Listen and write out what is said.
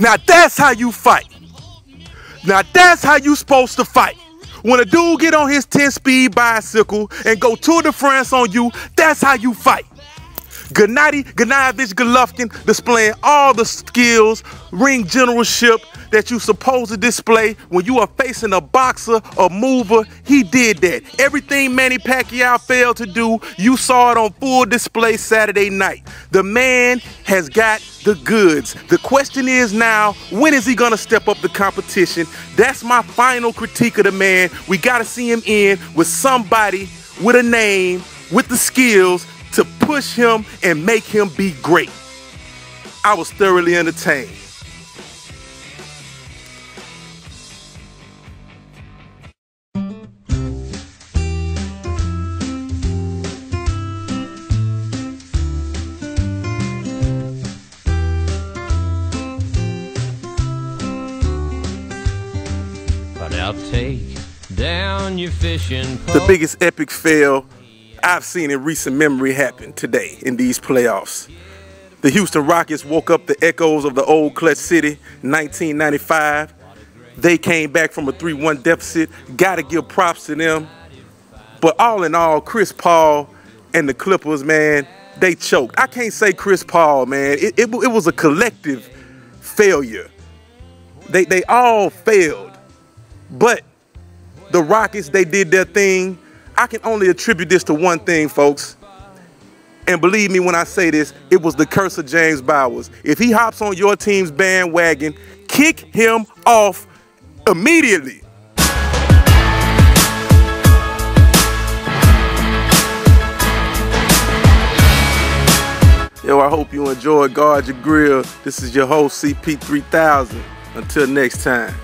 Now that's how you fight. Now that's how you supposed to fight. When a dude get on his 10-speed bicycle and go Tour de France on you, that's how you fight. Gennady Gennadievich Golovkin displaying all the skills, ring generalship that you supposed to display when you are facing a boxer or mover. He did that. Everything Manny Pacquiao failed to do, you saw it on full display Saturday night. The man has got the goods. The question is now, when is he gonna step up the competition? That's my final critique of the man. We gotta see him in with somebody with a name, with the skills to push him and make him be great. I was thoroughly entertained. I'll take down your fishing pole. The biggest epic fail I've seen in recent memory happen today in these playoffs. The Houston Rockets woke up the echoes of the old Clutch City 1995. They came back from a 3-1 deficit. Gotta give props to them. But all in all, Chris Paul and the Clippers, man, they choked. I can't say Chris Paul, man. It, it, it was a collective failure. They, they all failed. But the Rockets, they did their thing. I can only attribute this to one thing, folks. And believe me when I say this, it was the curse of James Bowers. If he hops on your team's bandwagon, kick him off immediately. Yo, I hope you enjoyed Guard Your Grill. This is your host, CP3000. Until next time.